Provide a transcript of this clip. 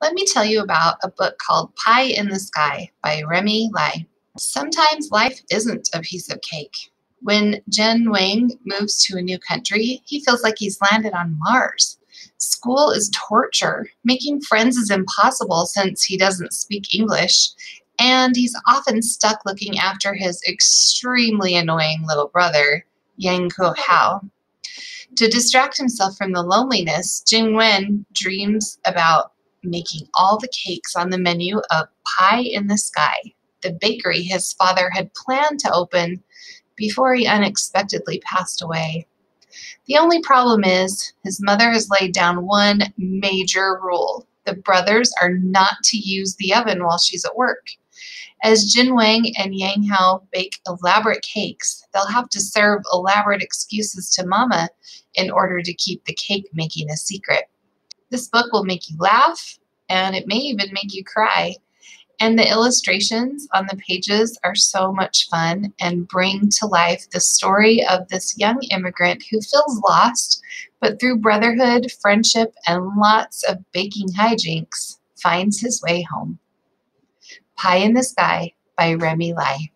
Let me tell you about a book called Pie in the Sky by Remy Lai. Sometimes life isn't a piece of cake. When Jin Wang moves to a new country, he feels like he's landed on Mars. School is torture. Making friends is impossible since he doesn't speak English, and he's often stuck looking after his extremely annoying little brother, Yang Ko Hao. To distract himself from the loneliness, Jingwen dreams about making all the cakes on the menu of Pie in the Sky, the bakery his father had planned to open before he unexpectedly passed away. The only problem is his mother has laid down one major rule. The brothers are not to use the oven while she's at work. As Jin Wang and Yanghao bake elaborate cakes, they'll have to serve elaborate excuses to Mama in order to keep the cake making a secret. This book will make you laugh and it may even make you cry. And the illustrations on the pages are so much fun and bring to life the story of this young immigrant who feels lost, but through brotherhood, friendship, and lots of baking hijinks, finds his way home. Pie in the Sky by Remy Lai.